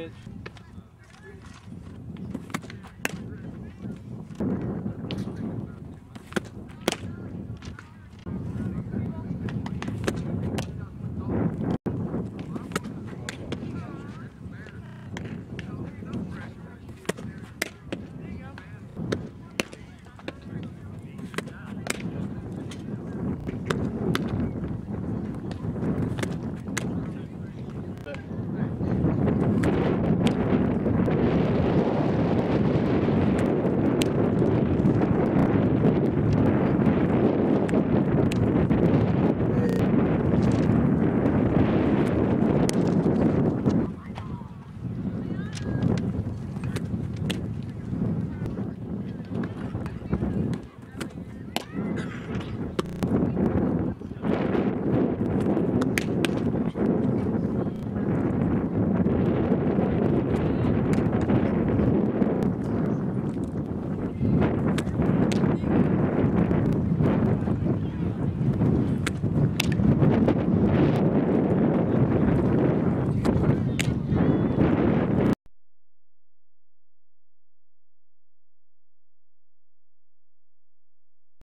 pitch.